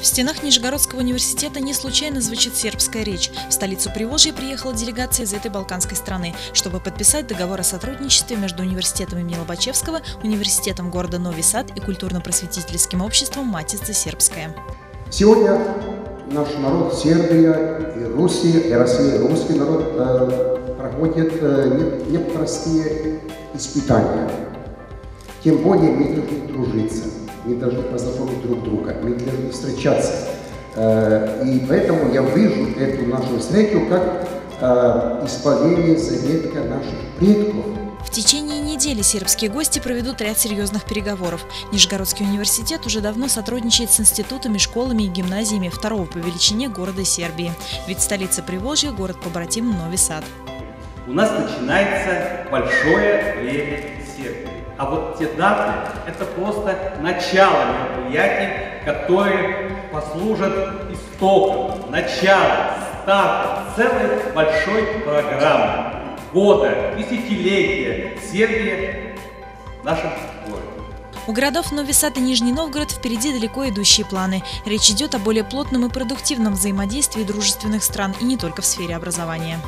В стенах Нижегородского университета не случайно звучит сербская речь. В столицу Приволжья приехала делегация из этой балканской страны, чтобы подписать договор о сотрудничестве между университетом имени Лобачевского, университетом города Нови Сад и культурно-просветительским обществом Матица Сербская. Сегодня наш народ, Сербия и и Россия, и русский народ э, проходят э, непростые испытания. Тем более мы должны дружиться мы должны познакомить друг друга, мы должны встречаться. Э, и поэтому я вижу эту нашу встречу как э, исполнение завета наших предков. В течение недели сербские гости проведут ряд серьезных переговоров. Нижегородский университет уже давно сотрудничает с институтами, школами и гимназиями второго по величине города Сербии. Ведь столица Приволжья – город-побратим Нови Сад. У нас начинается большое время Сербии. А вот те даты – это просто начало мероприятий, которые послужат истоком, началом, стартом целой большой программы года, десятилетия Сербии в нашем городе. У городов Нови Сад и Нижний Новгород впереди далеко идущие планы. Речь идет о более плотном и продуктивном взаимодействии дружественных стран и не только в сфере образования.